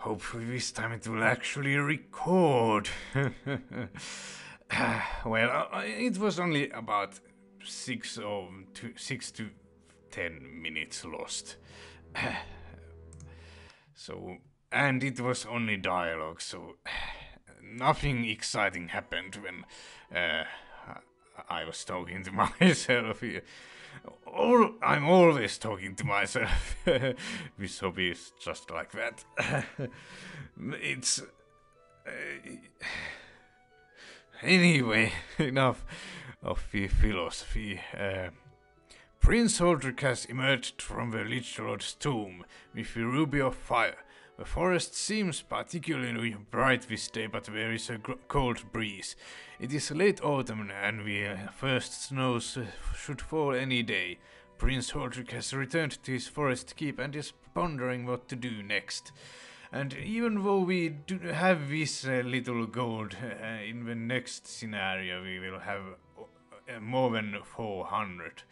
Hopefully this time it will actually record. well, uh, it was only about six or two, six to ten minutes lost. so, and it was only dialogue, so nothing exciting happened when uh, I was talking to myself here. All, I'm always talking to myself. this hobby is just like that. it's. Uh, anyway, enough of the philosophy. Uh, Prince Haldric has emerged from the Lich Lord's tomb with the Ruby of Fire. The forest seems particularly bright this day, but there is a cold breeze. It is late autumn, and the uh, first snows uh, should fall any day. Prince Haldric has returned to his forest keep and is pondering what to do next. And even though we do have this uh, little gold uh, in the next scenario, we will have uh, more than 400.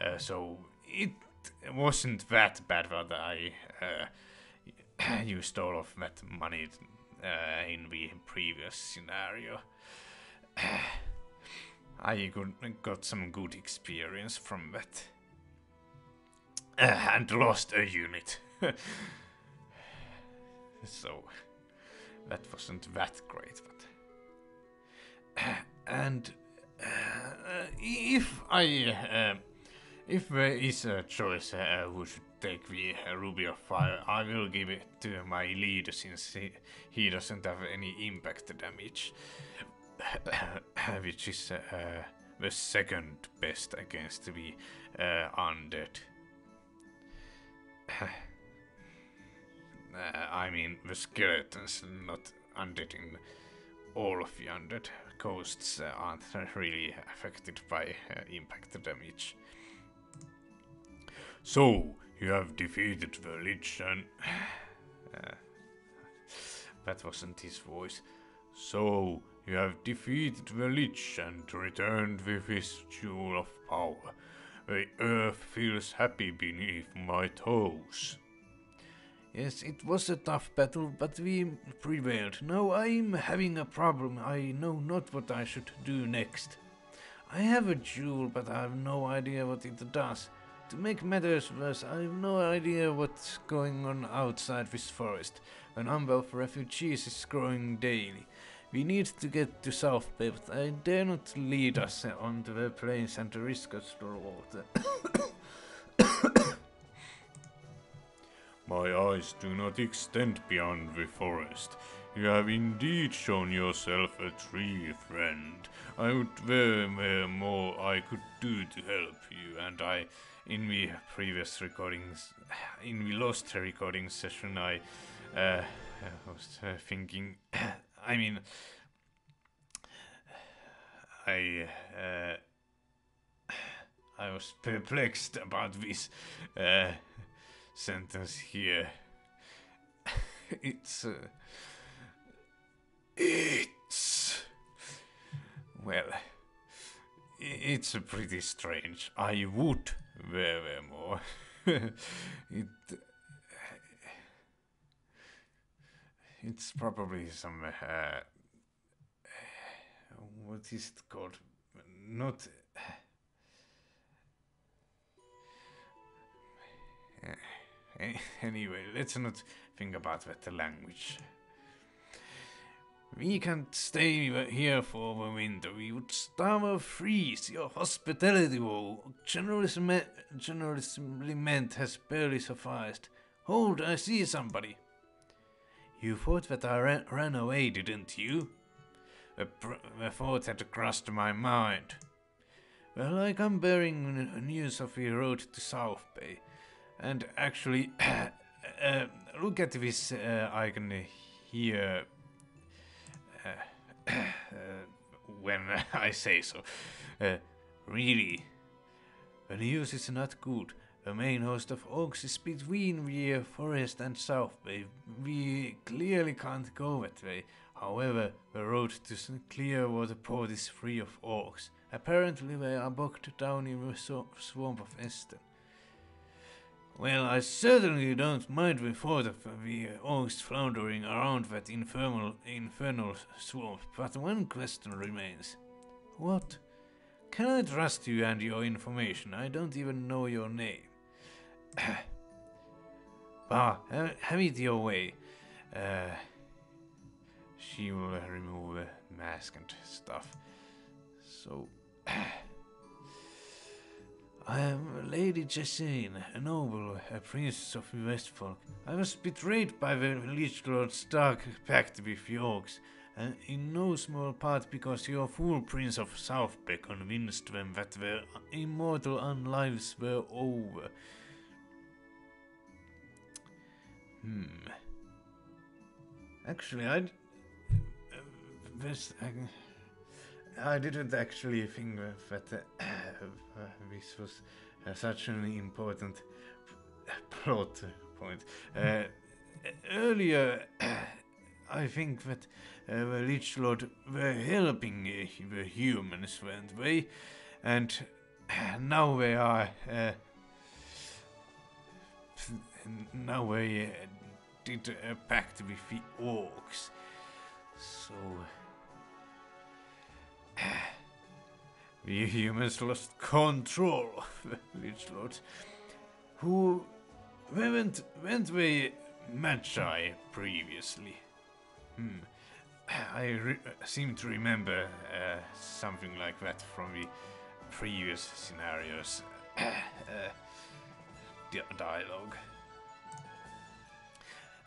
Uh, so it wasn't that bad that I used stole off that money in the previous scenario. I got some good experience from that. Uh, and lost a unit. so, that wasn't that great, but. Uh, and uh, if I. Uh, if there is a choice uh, who should take the Ruby of Fire, I will give it to my leader since he, doesn't have any impact damage. which is uh, the second best against the uh, undead. uh, I mean, the skeletons, not undead in all of the undead Ghosts uh, aren't really affected by uh, impact damage. So, you have defeated the Lich and... That wasn't his voice. So, you have defeated the Lich and returned with his jewel of power. The earth feels happy beneath my toes. Yes, it was a tough battle, but we prevailed. Now I'm having a problem. I know not what I should do next. I have a jewel, but I have no idea what it does. To make matters worse, I have no idea what's going on outside this forest. A number of refugees is growing daily. We need to get to South Bay, but I dare not lead us onto the plains and risk us water. My eyes do not extend beyond the forest. You have indeed shown yourself a true friend. I would very, very more I could do to help you, and I, in the previous recordings, in the lost recording session, I uh, was uh, thinking I mean, I uh, I was perplexed about this uh, sentence here. it's uh, it's well, it's pretty strange. I would more. it It's probably some. Uh, what is it called? Not. anyway, let's not think about that language. We can't stay here for the winter. We would starve freeze. Your hospitality, though, generously, me- generously meant, has barely sufficed. Hold, I see somebody. You thought that I ran, ran away, didn't you? The, the thought had crossed my mind. Well, I come bearing news of your road to South Bay. And actually, uh, look at this uh, icon here. When I say so. Uh, really, the news is not good. The main host of Orcs is between the forest and South Bay. We clearly can't go that way. However, the road to St. Clearwater Port is free of Orcs. Apparently, they are bogged down in the swamp of Esten. Well, I certainly don't mind the thought of the orcs floundering around that infernal, infernal swamp, but one question remains. What? Can I trust you and your information? I don't even know your name. bah, have, have it your way. Uh, she will remove the mask and stuff. So, I am Lady Jessene, a noble, a princess of Westfolk. I was betrayed by the Lich Lord Stark pact with orcs, and in no small part because your fool Prince of Southbeck convinced them that their immortal unlives were over. Hmm. Actually, I. Uh, this. I, I didn't actually think that uh, this was uh, such an important plot point. Uh, earlier, I think that the Lich Lord were helping the humans, weren't they? And now they are. Now they uh, did a pact with the orcs. So. The humans lost control of Lich Lord. Who. Weren't, weren't they Magi previously? Hmm. I seem to remember uh, something like that from the previous scenarios uh, di- dialogue.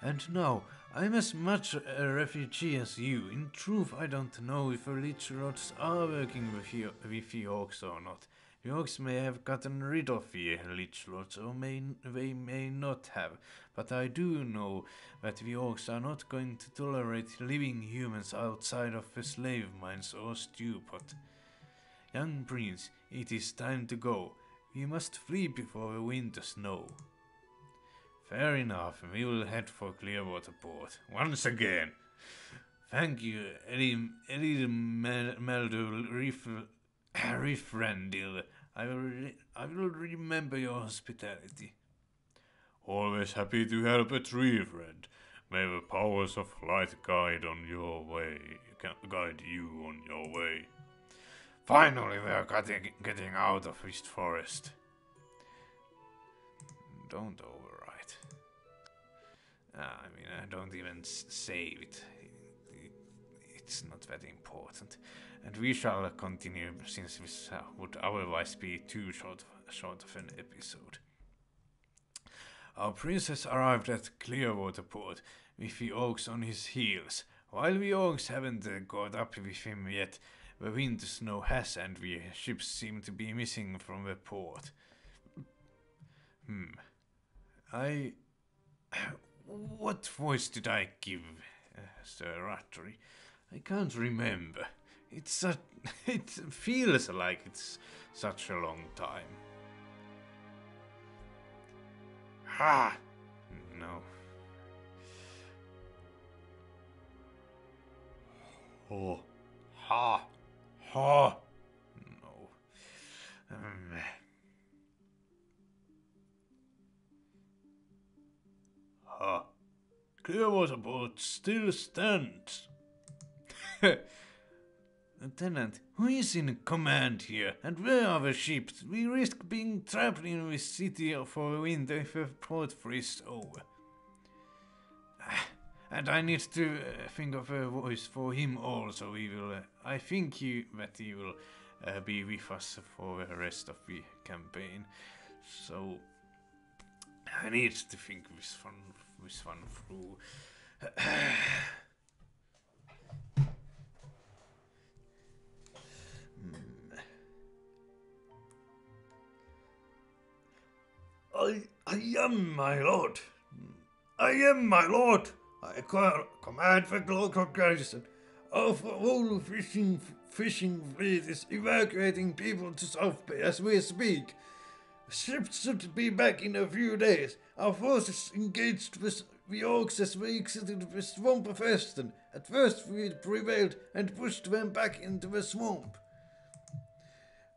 And now, I'm as much a refugee as you. In truth, I don't know if the Lich Lords are working with, you, with the Orcs or not. The Orcs may have gotten rid of the Lich Lords, or may, they may not have, but I do know that the Orcs are not going to tolerate living humans outside of the slave mines or stewpot. Young prince, it is time to go. We must flee before the winter snow. Fair enough, we will head for Clearwater Port. Once again. Thank you, Eddie, Eddie Meldo Riff, Riffrandil. I will, re- I will remember your hospitality. Always happy to help a tree friend. May the powers of light guide on your way, guide you on your way. Finally, we are getting, getting out of East Forest. Don't overwrite. Uh, I mean, I don't even save it. It's not that important. And we shall continue since this uh, would otherwise be too short, short of an episode. Our princess arrived at Clearwater Port with the orcs on his heels. While the orcs haven't uh, got up with him yet, the winter snow has and the ships seem to be missing from the port. Hmm. I. What voice did I give, uh, Sir Ruddry? I can't remember. It's such. It feels like it's such a long time. Ha! No. Oh. Ha! Ha! Clearwater boat still stands. Lieutenant, who is in command here, and where are the ships? We risk being trapped in this city for a winter if the port freezes over. And I need to uh, think of a voice for him also. He will. Uh, I think he, that he will uh, be with us for the rest of the campaign. So I need to think this one, this one through. Hmm. I, I am, my lord. I am, my lord. I command the local garrison the whole fishing fishing fleet is evacuating people to South Bay as we speak. Ships should be back in a few days. Our forces engaged with the orcs as we exited the swamp of Esten. At first we prevailed and pushed them back into the swamp.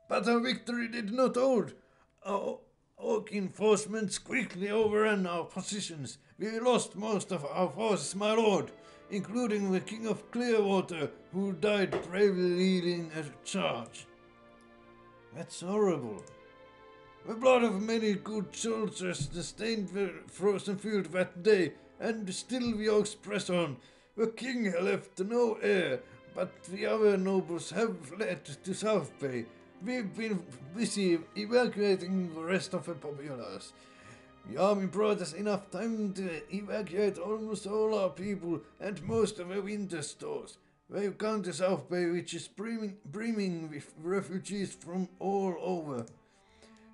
But our victory did not hold. Our Orc enforcements quickly overran our positions. We lost most of our forces, my lord, including the King of Clearwater, who died bravely leading a charge. That's horrible. The blood of many good soldiers stained the frozen field that day, and still we orcs press on. The king left no heir, but the other nobles have fled to South Bay. We've been busy evacuating the rest of the populace. The army brought us enough time to evacuate almost all our people and most of the winter stores. We've gone to South Bay, which is brimming, brimming with refugees from all over.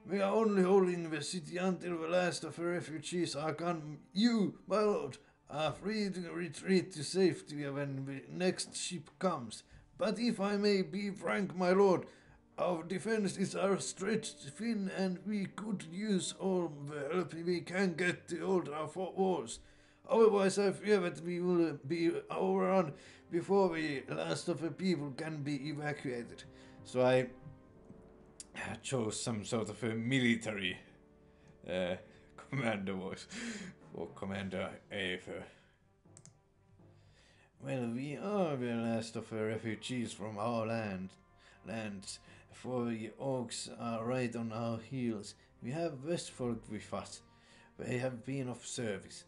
We are only holding the city until the last of the refugees are gone. You, my lord, are free to retreat to safety when the next ship comes. But if I may be frank, my lord, our defenses are stretched thin and we could use all the help we can get to hold our four walls. Otherwise, I fear that we will be overrun before the last of the people can be evacuated. So I chose some sort of a military uh, commander voice or Commander Aethyr. Well, we are the last of the refugees from our land, lands, for the orcs are right on our heels. We have Westfolk with us. They have been of service.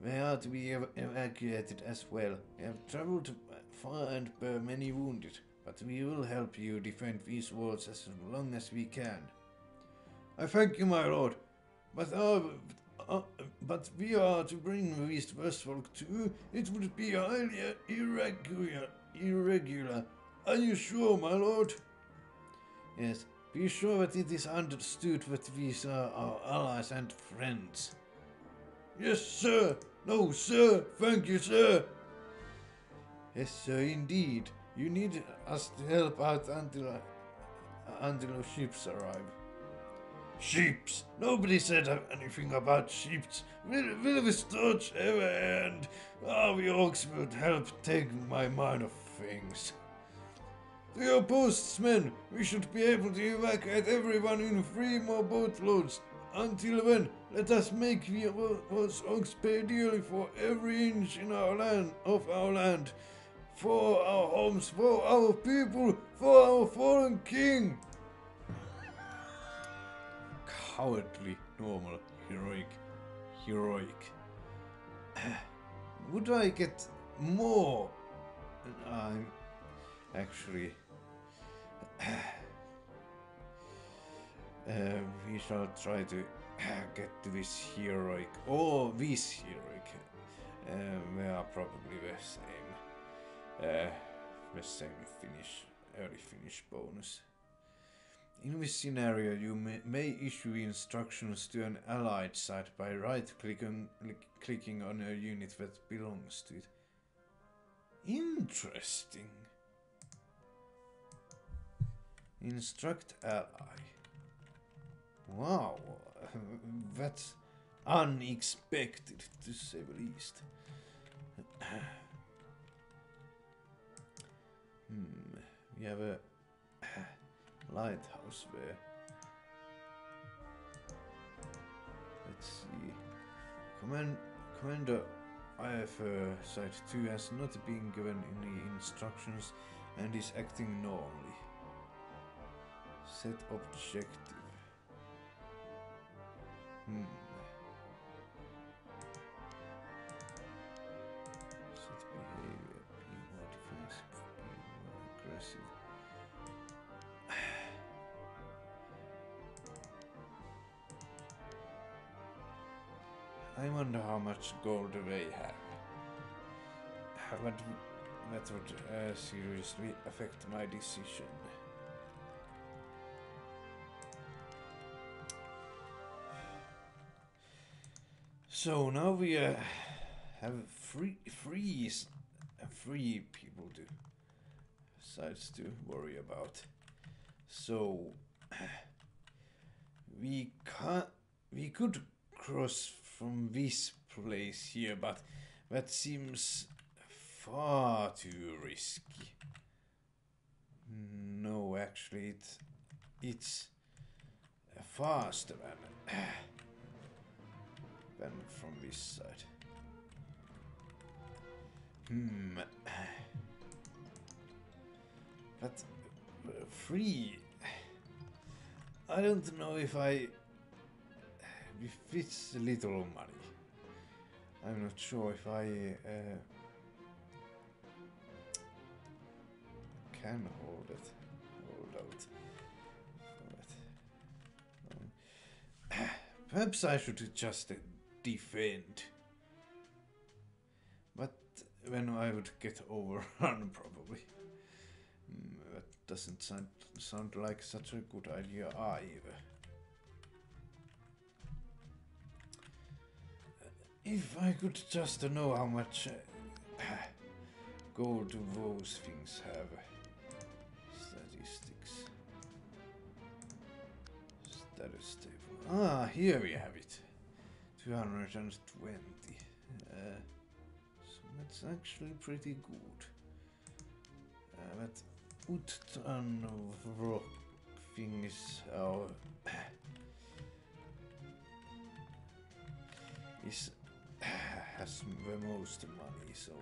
They are to be ev- evacuated as well. We have traveled far and bear many wounded, but we will help you defend these walls as long as we can. I thank you, my lord. But uh, uh, but we are to bring these Westfolk too. It would be highly irregular. Irregular. Are you sure, my lord? Yes. Be sure that it is understood that these are our allies and friends. Yes, sir. No, sir. Thank you, sir. Yes, sir. Indeed. You need us to help out until uh, until ships arrive. Sheeps. Nobody said anything about sheeps. Will, will the storch ever end? Ah, the orcs will help take my mind off things. To your posts, men. We should be able to evacuate everyone in three more boatloads. Until then, let us make the orcs pay dearly for every inch in our land of our land, for our homes, for our people, for our fallen king. Cowardly, normal, heroic, heroic. Would I get more? I'm actually. Uh, we shall try to get this heroic or this heroic. Uh, they are probably the same. Uh, the same finish, early finish bonus. In this scenario, you may, may issue instructions to an allied site by right clicking, clicking on a unit that belongs to it. Interesting. Instruct ally. Wow, that's unexpected to say the least. Hmm, we have a lighthouse there. Let's see. Command Commander IFR Site 2 has not been given any instructions and is acting normally. Set objective. Hmm. I wonder how much gold they have. How would that would uh, seriously affect my decision. So now we uh, have s- uh, free people to sides to worry about. So we can't. We could cross from this place here, but that seems far too risky. No, actually, it it's faster than, than from this side. Hmm. But uh, free. I don't know if I. If it's a little money. I'm not sure if I uh, can hold it. Hold out. Um, perhaps I should just uh, defend. But when I would get overrun, probably. Mm, that doesn't sound sound like such a good idea either. If I could just know how much uh, gold those things have. Statistics. Status table. Ah, here we have it. 220. Uh, so that's actually pretty good. Uh, but ton of rock things are is has the most money, so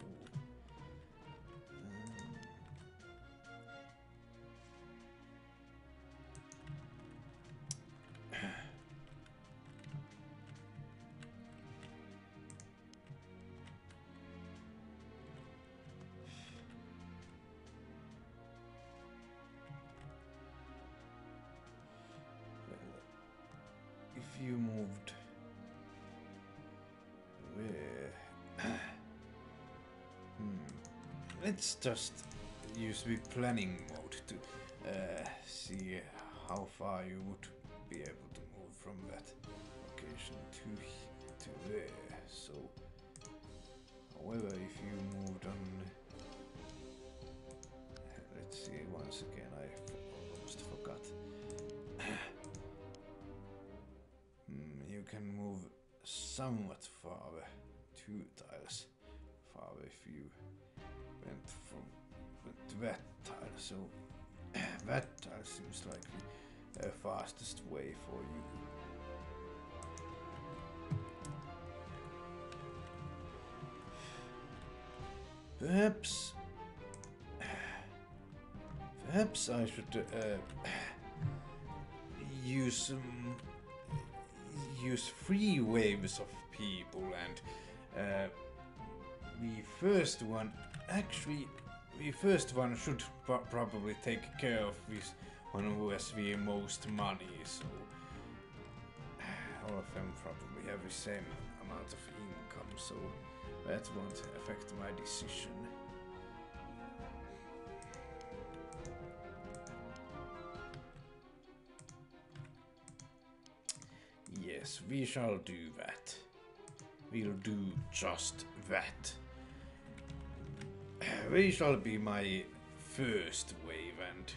let's just use the planning mode to uh, see how far you would be able to move from that location to to there. So however if you moved on let's see once again I almost forgot. Hmm, you can move somewhat farther, two tiles farther if you tile. So tile seems like the uh, fastest way for you. Perhaps, perhaps I should uh, use use three waves of people and uh, the first one actually the first one should probably take care of this one who has the most money so all of them probably have the same amount of income so that won't affect my decision Yes, we shall do that. We'll do just that. We shall be my first wave and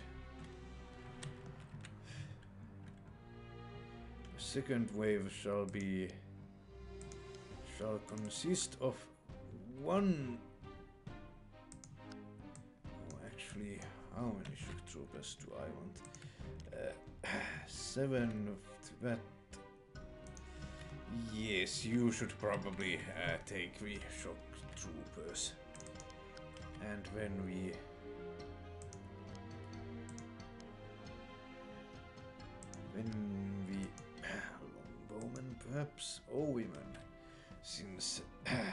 second wave shall be shall consist of one. Oh, actually how many shock troopers do I want? Uh, seven of that. Yes, you should probably uh, take the shock troopers. And when we. When we. Longbowmen, perhaps? Oh, or women. Since. and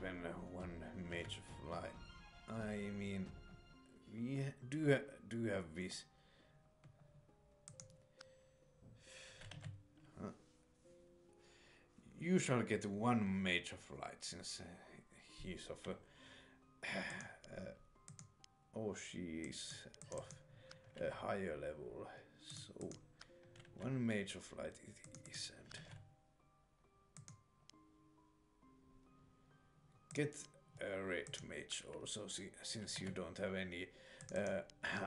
when one major flight. I mean, we do do have this You shall get one Mage of Light since uh, he's of a. Uh, or she is of a higher level. So, one Mage of Light it is, and. Get a red mage also, si- since you don't have any uh,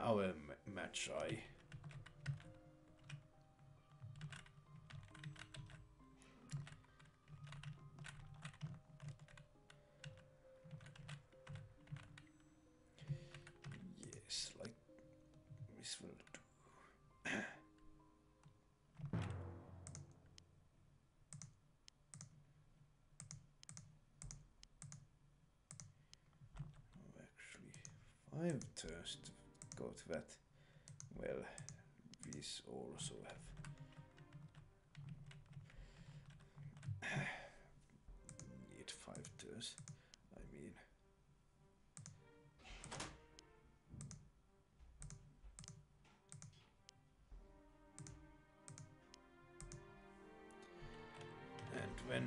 our m- match eye. Five turns to go to that. Well, these also have. Need five turns. I mean. And when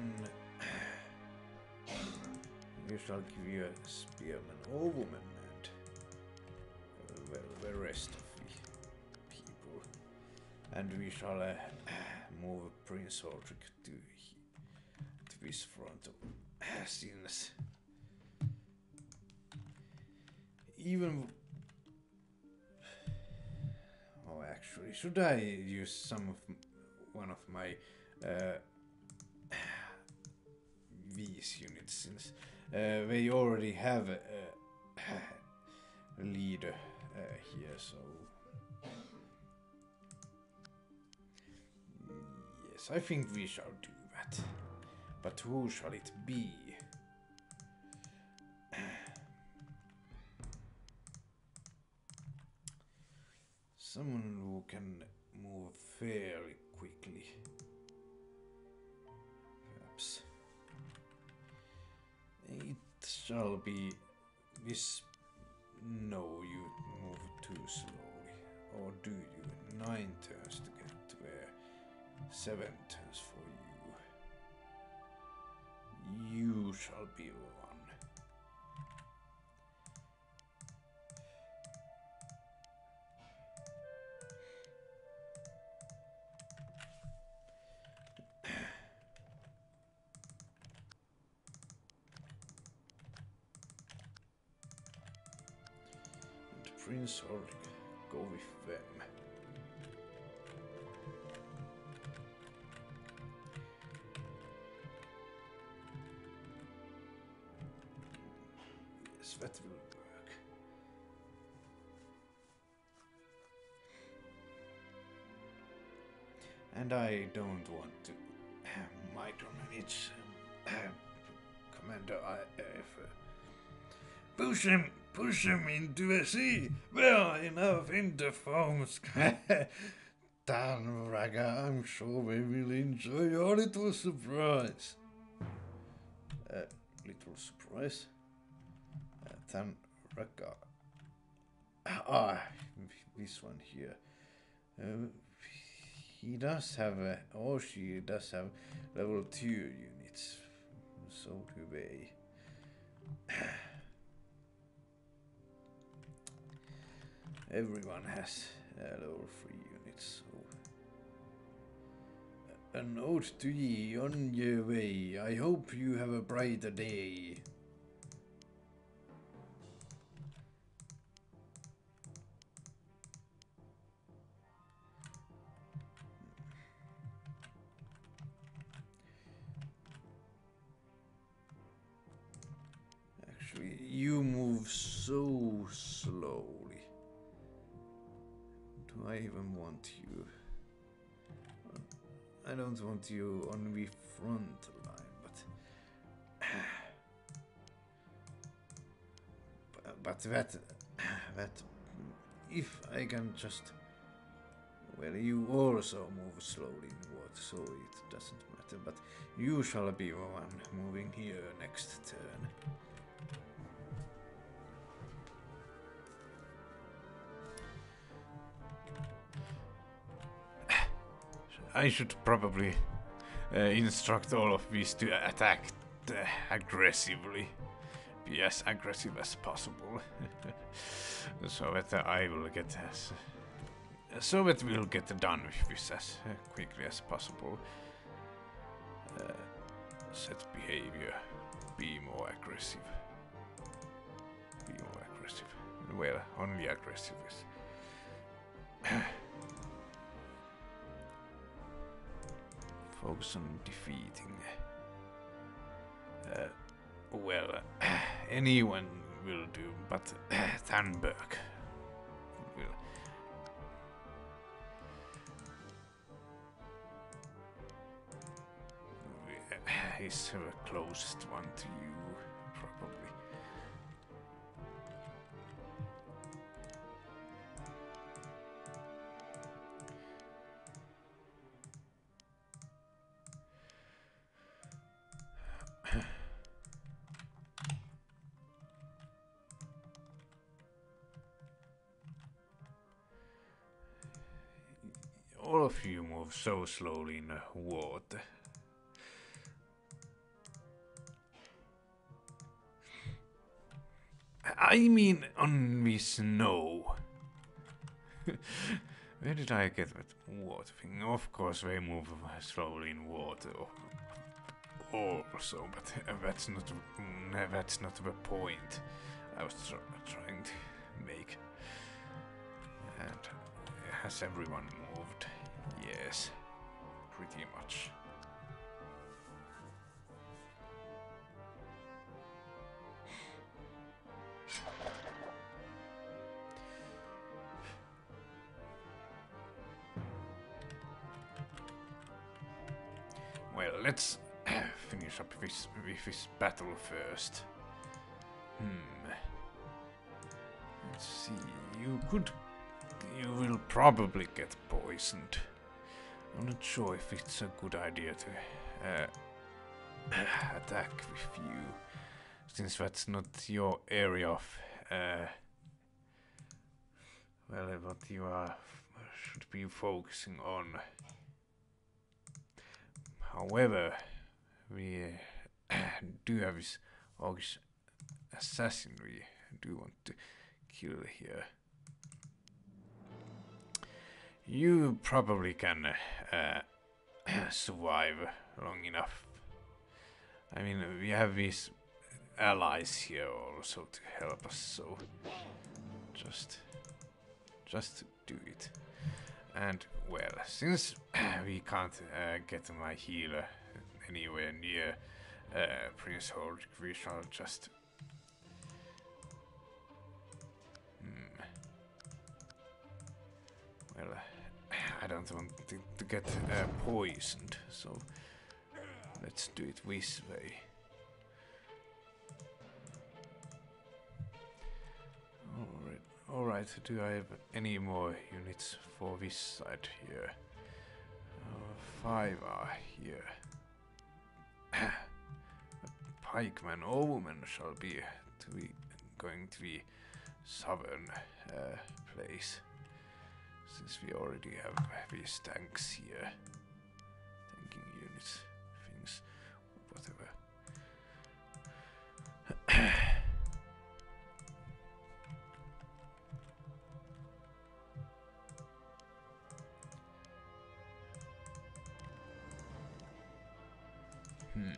you shall give you a spearman or woman uh, well, the rest of the people. And we shall uh, move Prince Haldric to, to this front of since even oh actually should I use some of one of my uh, these units since uh, they already have a leader uh, here, so. Yes, I think we shall do that. But who shall it be? Someone who can move very quickly. Perhaps. It shall be this. No, you move too slowly. Or do you? Nine turns to get to where? Seven turns for you. You shall be one. Prince Ulrich, go with them. Yes, that will work. And I don't want to micromanage um, Commander I, if, uh, Push him, push him into the sea. Are enough interphones. Dan Raga, I'm sure they will enjoy your little surprise. uh, little surprise. Uh, Tan Raka. Ah, this one here. Uh, he does have a, or she does have level 2 units. So do they. Everyone has uh, level 3 units, so. A note to ye on your way. I hope you have a brighter day. Actually, you move so slowly. Do I even want you? I don't want you on the front line, but but, that that if I can just well, you also move slowly in the water, so it doesn't matter. But you shall be the one moving here next turn. I should probably uh, instruct all of these to attack uh, aggressively. Be as aggressive as possible. so that uh, I will get as. so that we'll get done with this as uh, quickly as possible. Uh, set behavior. Be more aggressive. Be more aggressive. Well, only aggressive is. focus on defeating. Uh, well, uh, anyone will do, but uh, Thanberg will. He's the closest one to you, of you move so slowly in water? I mean on the snow. Where did I get that water thing? Of course they move slowly in water. Also, but that's not that's not the point I was tr trying to make. And has everyone moved? Yes, pretty much. Well, let's finish up this, with this battle first. Hmm. Let's see. You could. You will probably get poisoned. I'm not sure if it's a good idea to uh, attack with you, since that's not your area of. Uh, well, what you are should be focusing on. However, we uh, do have this Orcish assassin we do want to kill here. You probably can uh, survive long enough. I mean, we have these allies here also to help us, so just, just do it. And well, since we can't uh, get my healer anywhere near uh, Prince Haldric, we shall just. Hmm. Well, I don't want to, to get uh, poisoned, so let's do it this way. Alright, alright, do I have any more units for this side here? Uh, five are here. A pikeman or woman shall be to be going to the southern uh, place, since we already have these tanks here, tanking units, things, whatever. Hmm.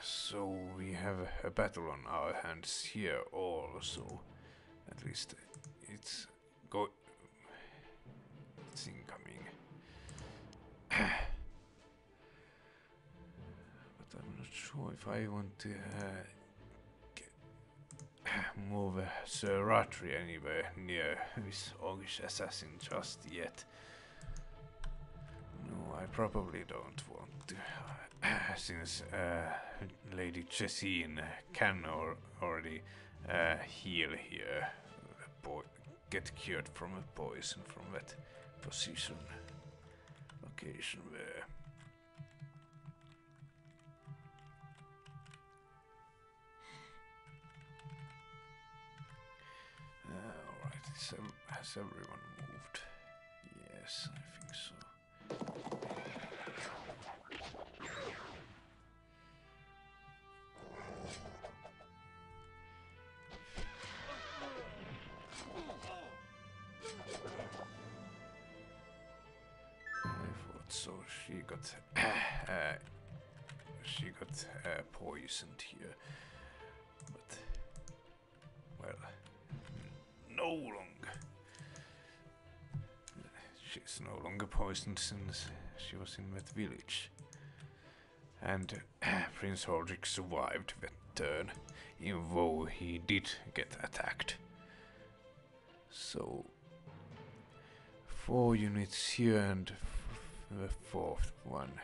So we have a battle on our hands here also. At least it's go. If I want to uh, move uh, Sir Ruddry anywhere near this Orcish assassin just yet. No, I probably don't want to, since uh, Lady Jessene can or already uh, heal here, get cured from a poison from that position, location there. Ev- has everyone moved? Yes, I think so. I thought so. She got, uh, she got uh, poisoned here, but well, no longer. She's no longer poisoned since she was in that village. And Prince Haldric survived that turn, even though he did get attacked. So, four units here and the fourth one